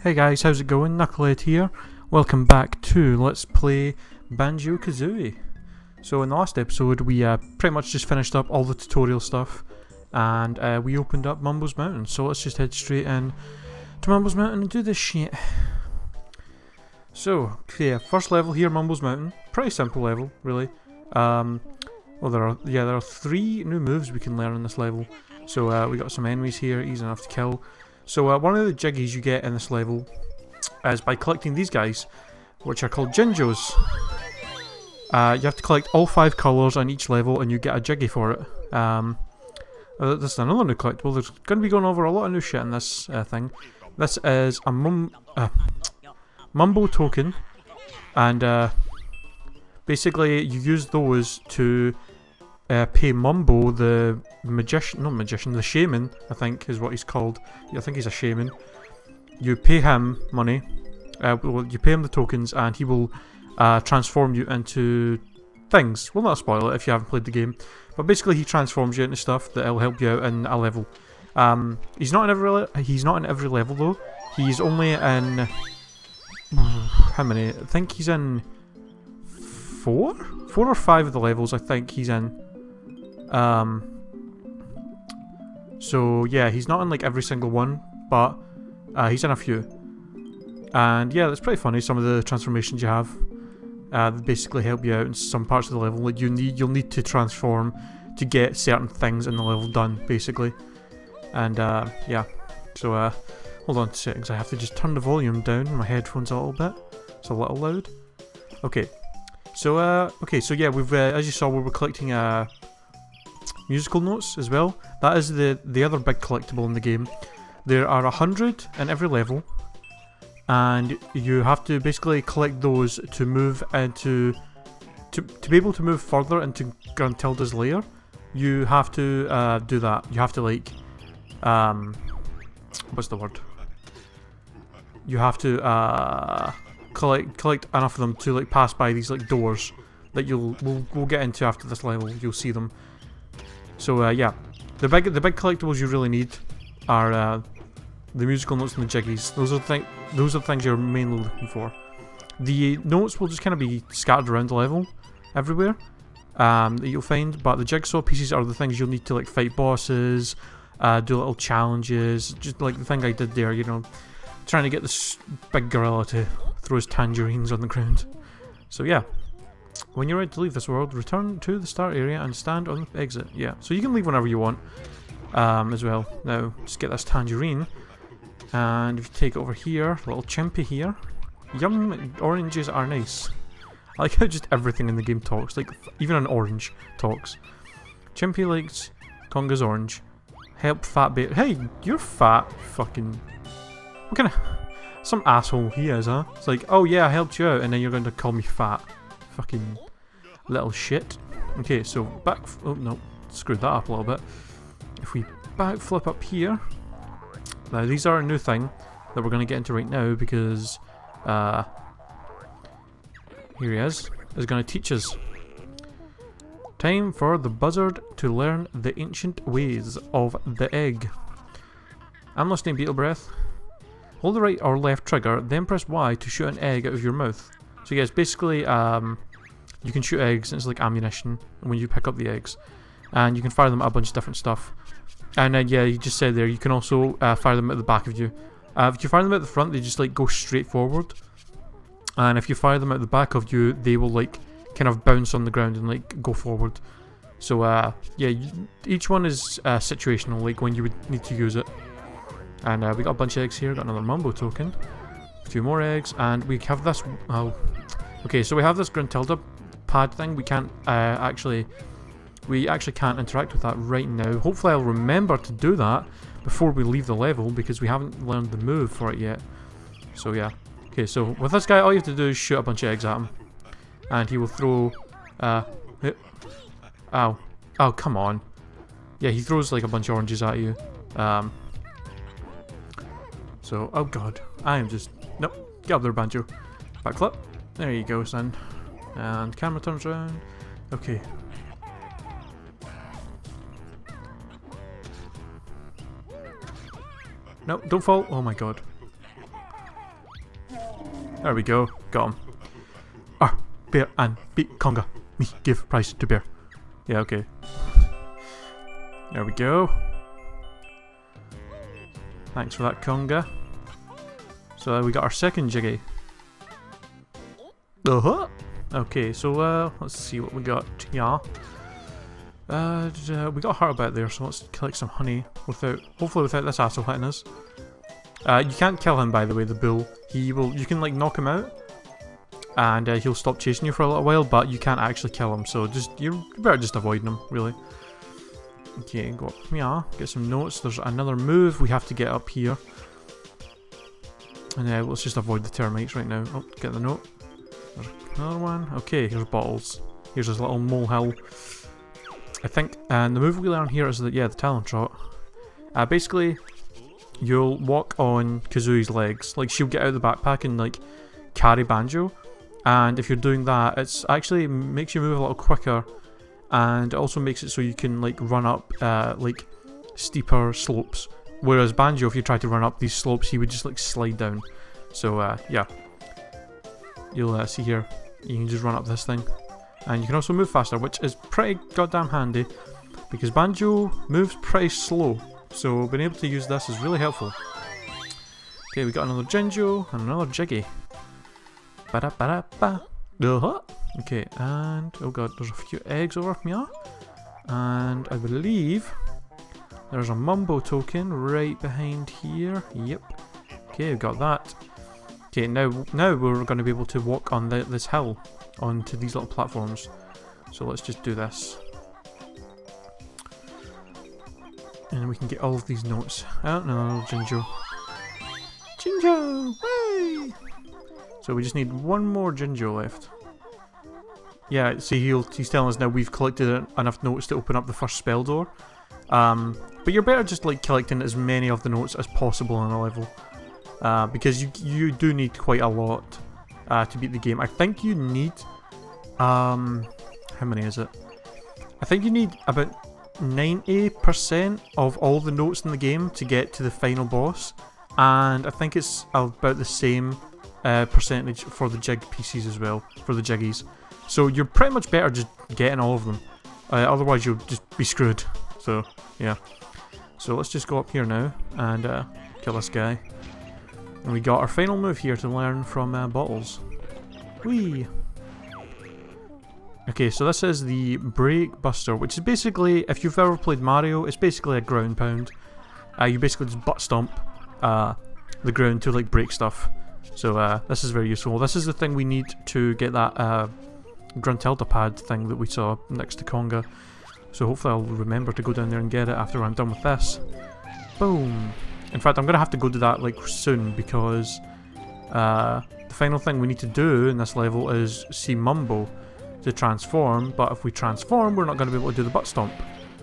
Hey guys, how's it going? KnukleHead here. Welcome back to Let's Play Banjo-Kazooie. So in the last episode we uh, pretty much just finished up all the tutorial stuff and uh, we opened up Mumbo's Mountain. So let's just head straight in to Mumbo's Mountain and do this shit. So, yeah, first level here, Mumbo's Mountain. Pretty simple level, really. Um, well, there are yeah, there are three new moves we can learn in this level. So uh, we got some enemies here, easy enough to kill. So uh, one of the jiggies you get in this level is by collecting these guys, which are called Jinjos. Uh, you have to collect all five colours on each level and you get a jiggy for it. Um, uh, this is another new collectible. There's going to be going over a lot of new shit in this uh, thing. This is a mum, uh, Mumbo token, and uh, basically you use those to uh, pay Mumbo, the magician, not magician, the shaman, I think is what he's called. I think he's a shaman. You pay him money, uh, well, you pay him the tokens, and he will uh, transform you into things. Well, not spoil it if you haven't played the game, but basically he transforms you into stuff that'll help you out in a level. Um, he's not in every he's not in every level though. He's only in how many? I think he's in four, four or five of the levels. I think he's in. Um. So yeah, he's not in like every single one, but uh, he's in a few. And yeah, that's pretty funny. Some of the transformations you have uh, basically help you out in some parts of the level. Like you need, you'll need to transform to get certain things in the level done, basically. And uh, yeah, so uh, hold on sec, because I have to just turn the volume down my headphones a little bit. It's a little loud. Okay, so uh, okay, so yeah, we've uh, as you saw, we were collecting uh, musical notes as well. That is the the other big collectible in the game. There are a hundred in every level, and you have to basically collect those to move into to to be able to move further into Gruntilda's lair. You have to uh, do that. You have to like, um, what's the word? You have to uh, collect collect enough of them to like pass by these like doors that you'll we'll, we'll get into after this level. You'll see them. So uh, yeah, the big the big collectibles you really need are uh, the musical notes and the jiggies. Those are the thing those are the things you're mainly looking for. The notes will just kind of be scattered around the level, everywhere, um, that you'll find. But the jigsaw pieces are the things you'll need to like fight bosses, uh, do little challenges, just like the thing I did there. You know, trying to get this big gorilla to throw his tangerines on the ground. So yeah, when you're ready to leave this world, return to the start area and stand on the exit. Yeah, so you can leave whenever you want um, as well. Now, just get this tangerine. And if you take over here, little chimpy here. Yum, oranges are nice. I like how just everything in the game talks, like even an orange talks. Chimpy likes Conga's orange. Help fat bait. Hey, you're fat. Fucking. What kind of. Some asshole he is, huh? It's like, oh yeah, I helped you out, and then you're going to call me fat. Fucking little shit. Okay, so back. Oh no, screwed that up a little bit. If we backflip up here. Now these are a new thing that we're going to get into right now because uh, here he is, is going to teach us. Time for the buzzard to learn the ancient ways of the egg. I'm listening, Beetle Breath. Hold the right or left trigger, then press Y to shoot an egg out of your mouth. So yes, basically, um, you can shoot eggs, and it's like ammunition when you pick up the eggs. And you can fire them at a bunch of different stuff. And yeah, you just said there, you can also uh, fire them at the back of you. Uh, if you fire them at the front, they just like go straight forward. And if you fire them at the back of you, they will like kind of bounce on the ground and like go forward. So uh, yeah, each one is uh, situational, like when you would need to use it. And uh, we got a bunch of eggs here. Got another Mumbo token, a few more eggs, and we have this. Oh, okay. So we have this Gruntilda pad thing. We can't uh, actually, we actually can't interact with that right now. Hopefully, I'll remember to do that before we leave the level because we haven't learned the move for it yet. So yeah. Okay, so with this guy, all you have to do is shoot a bunch of eggs at him. And he will throw... Uh, ow. Oh, come on. Yeah, he throws like a bunch of oranges at you. Um, so, oh god. I am just... Nope. Get up there, Banjo. Backflip. There you go, son. And camera turns around. Okay. No, don't fall. Oh my god. There we go. Got him. R, bear, and beat conga. Me give price to bear. Yeah, okay. There we go. Thanks for that conga. So we got our second jiggy. Uh huh. Okay, so uh, let's see what we got. Yeah. Uh, we got a heart about there, so let's collect some honey without, hopefully without this asshole hitting us. Uh, you can't kill him, by the way, the bull. He will, you can like knock him out, and uh, he'll stop chasing you for a little while, but you can't actually kill him, so just, you better just avoiding him, really. Okay, go up here, get some notes. There's another move we have to get up here. And uh, let's just avoid the termites right now. Oh, get the note. Another one. Okay, here's bottles. Here's this little molehill. I think, and the move we learn here is that, yeah, the talon trot. Uh, basically, you'll walk on Kazooie's legs. Like, she'll get out of the backpack and, like, carry Banjo. And if you're doing that, it's actually makes you move a little quicker. And also makes it so you can, like, run up, uh, like, steeper slopes. Whereas Banjo, if you try to run up these slopes, he would just, like, slide down. So, uh, yeah. You'll uh, see here, you can just run up this thing. And you can also move faster, which is pretty goddamn handy. Because Banjo moves pretty slow. So being able to use this is really helpful. Okay, we got another Jinjo and another Jiggy. Ba da ba da ba. Uh -huh. Okay, and oh god, there's a few eggs over here. And I believe there's a Mumbo token right behind here. Yep. Okay, we've got that. Okay, now now we're going to be able to walk on the, this hill onto these little platforms. So let's just do this. And we can get all of these notes. Oh no, Jinjo. Jinjo! Hey! So we just need one more Jinjo left. Yeah, see he'll, he's telling us now we've collected enough notes to open up the first spell door. Um, but you're better just like collecting as many of the notes as possible in a level. Uh, because you, you do need quite a lot uh, to beat the game. I think you need... Um, how many is it? I think you need about 90% of all the notes in the game to get to the final boss. And I think it's about the same uh, percentage for the jig pieces as well, for the jiggies. So you're pretty much better just getting all of them. Uh, otherwise you'll just be screwed. So, yeah. So let's just go up here now and uh, kill this guy. And we got our final move here to learn from uh, Bottles. Whee! Okay, so this is the Beak Buster, which is basically, if you've ever played Mario, it's basically a ground pound. Uh, you basically just butt stomp uh, the ground to like break stuff. So uh, this is very useful. This is the thing we need to get that uh, Gruntilda pad thing that we saw next to Conga. So hopefully I'll remember to go down there and get it after I'm done with this. Boom! In fact, I'm going to have to go to that like soon because uh, the final thing we need to do in this level is see Mumbo to transform, but if we transform, we're not going to be able to do the butt stomp.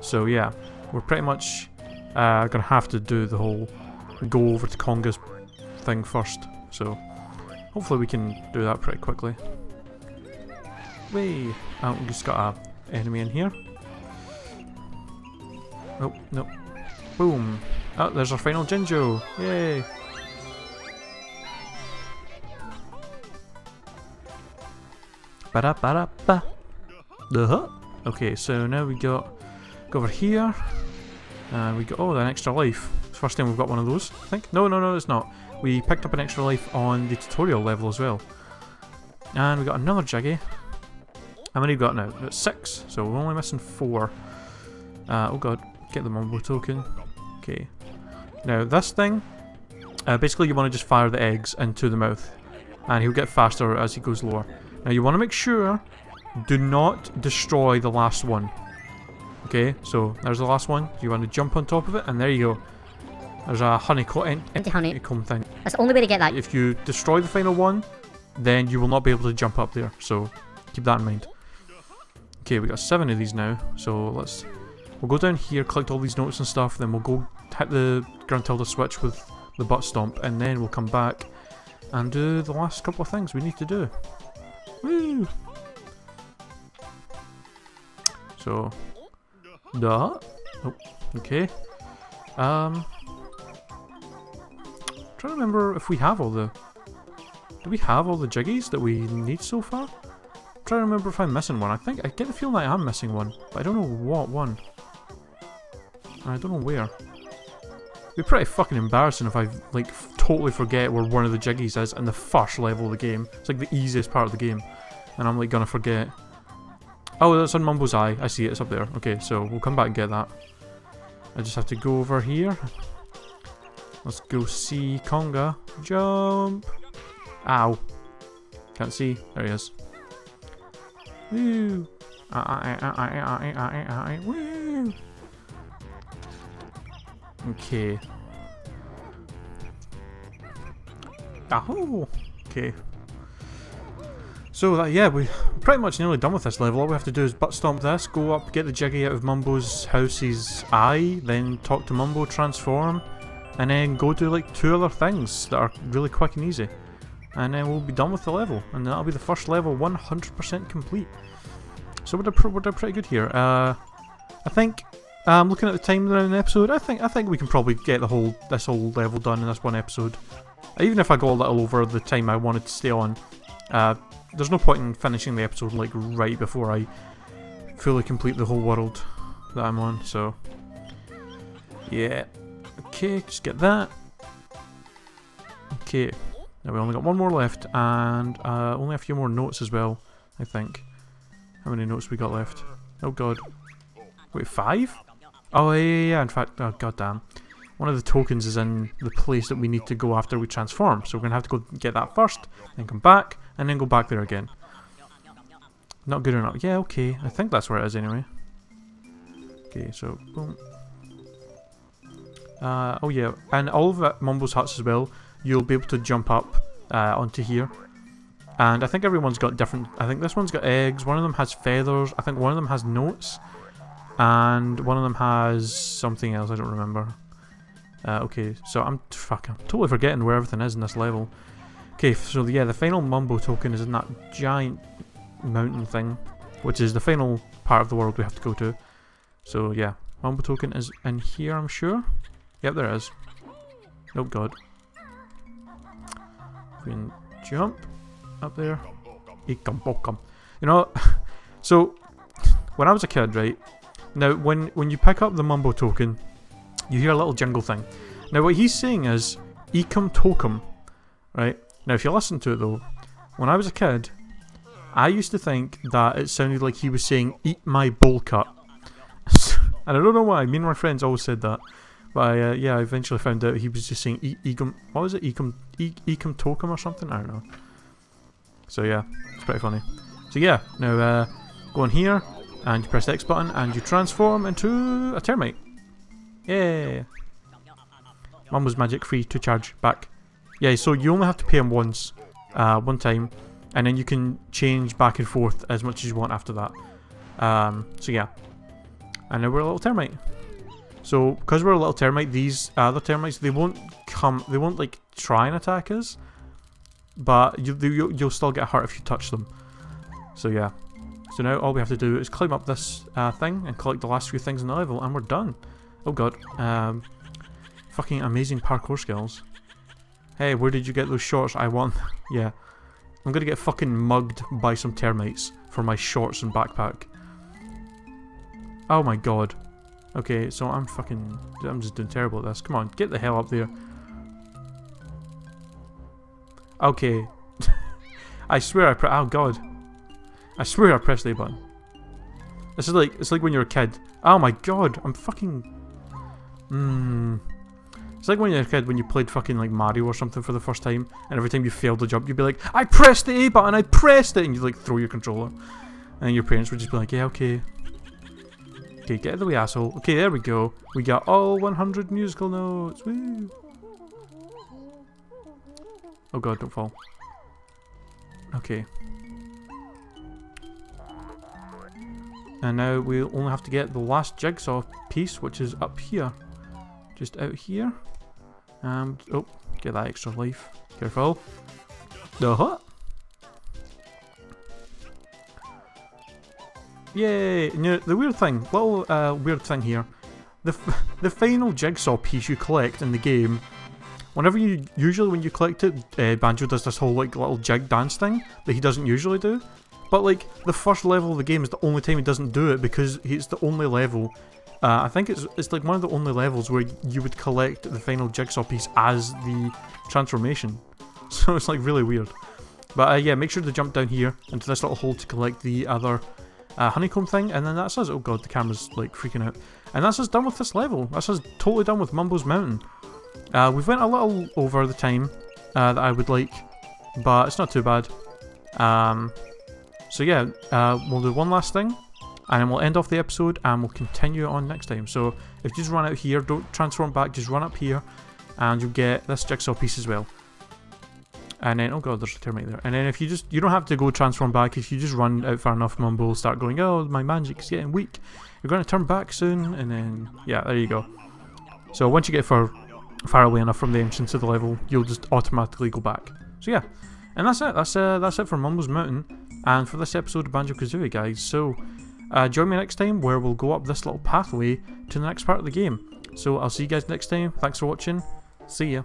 So yeah, we're pretty much uh, going to have to do the whole go over to Conga's thing first. So hopefully we can do that pretty quickly. Wait, oh, we just got a enemy in here. Nope, nope. Boom. Oh, there's our final Jinjo. Yay. Ba da ba da ba. Uh -huh. Okay, so now we got go over here. And we got oh an extra life. First time we've got one of those, I think. No, no, no, it's not. We picked up an extra life on the tutorial level as well. And we got another Jiggy. How many we got now? Got six, so we're only missing four. Uh, oh god, get the Mumbo token. Okay. Now this thing, uh, basically you want to just fire the eggs into the mouth. And he'll get faster as he goes lower. Now you want to make sure, do not destroy the last one. Okay, so there's the last one. You want to jump on top of it, and there you go. There's a honeycomb, Empty honey. honeycomb thing. That's the only way to get that. If you destroy the final one, then you will not be able to jump up there. So keep that in mind. Okay, we got seven of these now. So let's we'll go down here, collect all these notes and stuff. Then we'll go hit the Gruntilda switch with the butt stomp, and then we'll come back and do the last couple of things we need to do. Woo! So, that. Oh, okay. Um, trying to remember if we have all the. Do we have all the jiggies that we need so far? I'm trying to remember if I'm missing one. I think I get the feeling like I'm missing one, but I don't know what one. I don't know where. It'd be pretty fucking embarrassing if I like totally forget where one of the jiggies is in the first level of the game. It's like the easiest part of the game, and I'm like gonna forget. Oh, that's on Mumbo's eye. I see it. It's up there. Okay, so we'll come back and get that. I just have to go over here. Let's go see Conga. Jump! Ow. Can't see. There he is. Woo! Okay. Ahoo! Okay. So that, yeah, we're pretty much nearly done with this level. All we have to do is butt stomp this, go up, get the Jiggy out of Mumbo's house's eye, then talk to Mumbo, transform, and then go do like two other things that are really quick and easy. And then we'll be done with the level, and that'll be the first level 100% complete. So we're, we're pretty good here. Uh, I think, um, looking at the time in the episode, I think I think we can probably get the whole this whole level done in this one episode. Even if I go a little over the time I wanted to stay on, uh, there's no point in finishing the episode like right before I fully complete the whole world that I'm on. So, yeah. Okay, just get that. Okay, now we only got one more left, and uh, only a few more notes as well, I think. How many notes we got left? Oh god. Wait, five? Oh yeah, yeah, yeah, in fact, oh god damn. One of the tokens is in the place that we need to go after we transform, so we're going to have to go get that first, then come back, and then go back there again. Not good enough. Yeah, okay, I think that's where it is anyway. Okay, so, boom. Uh, oh yeah, and all of Mumbo's huts as well, you'll be able to jump up uh, onto here. And I think everyone's got different, I think this one's got eggs, one of them has feathers, I think one of them has notes, and one of them has something else, I don't remember. Uh, okay, so I'm, fuck, I'm totally forgetting where everything is in this level. Okay, so yeah, the final Mumbo token is in that giant mountain thing, which is the final part of the world we have to go to. So yeah, Mumbo token is in here, I'm sure. Yep, there is. Oh god. We can jump up there. You know, so when I was a kid, right? Now, when when you pick up the Mumbo token, you hear a little jingle thing. Now, what he's saying is Ecum Tokum, right? Now, if you listen to it though, when I was a kid, I used to think that it sounded like he was saying "Eat my bowl cut," and I don't know why. Me and my friends always said that. But I, uh, yeah, I eventually found out he was just saying e Egum. What was it? Ecum, e Ecum Tokum or something? I don't know. So yeah, it's pretty funny. So yeah, now uh, go on here and you press the X button and you transform into a termite. Yeah. Mumbo's magic free to charge back. Yeah, so you only have to pay him once, uh, one time, and then you can change back and forth as much as you want after that. Um, so yeah. And now we're a little termite. So, because we're a little termite, these other termites, they won't come, they won't like try and attack us, but you, you, you'll still get hurt if you touch them. So yeah. So now all we have to do is climb up this uh, thing and collect the last few things in the level, and we're done. Oh god. Um, fucking amazing parkour skills. Hey, where did you get those shorts? I want. yeah. I'm gonna get fucking mugged by some termites for my shorts and backpack. Oh my god. Okay, so I'm fucking... I'm just doing terrible at this. Come on, get the hell up there. Okay. I swear I Oh god. I swear I pressed the A button. This is like... It's like when you're a kid. Oh my god, I'm fucking... Hmm... It's like when you're a kid when you played fucking like Mario or something for the first time, and every time you failed a jump, you'd be like, I pressed the A button, I pressed it, and you'd like throw your controller. And your parents would just be like, yeah, okay, Okay, get out of the way, asshole. Okay, there we go. We got all 100 musical notes. Woo! Oh god, don't fall. Okay. And now we only have to get the last jigsaw piece, which is up here. Just out here. And, oh, get that extra life. Careful. The hut. Yay! You know, the weird thing, little uh, weird thing here, the the final jigsaw piece you collect in the game, whenever you usually when you collect it, uh, Banjo does this whole like little jig dance thing that he doesn't usually do. But like the first level of the game is the only time he doesn't do it because it's the only level. Uh, I think it's it's like one of the only levels where you would collect the final jigsaw piece as the transformation. So it's like really weird. But uh, yeah, make sure to jump down here into this little hole to collect the other uh, honeycomb thing, and then that's us. Oh god, the camera's like freaking out. And that's us done with this level. That's us totally done with Mumbo's Mountain. Uh, we've went a little over the time uh, that I would like, but it's not too bad. Um, so yeah, uh, we'll do one last thing, and then we'll end off the episode, and we'll continue on next time. So if you just run out here, don't transform back, just run up here, and you'll get this jigsaw piece as well. And then, oh god, there's a termite there. And then if you just, you don't have to go transform back. If you just run out far enough, Mumbo will start going, oh, my magic's getting weak. You're going to turn back soon. And then, yeah, there you go. So once you get far, far away enough from the entrance of the level, you'll just automatically go back. So yeah, and that's it. That's uh, that's it for Mumbo's Mountain. And for this episode of Banjo-Kazooie, guys. So, uh, join me next time where we'll go up this little pathway to the next part of the game. So I'll see you guys next time. Thanks for watching. See ya.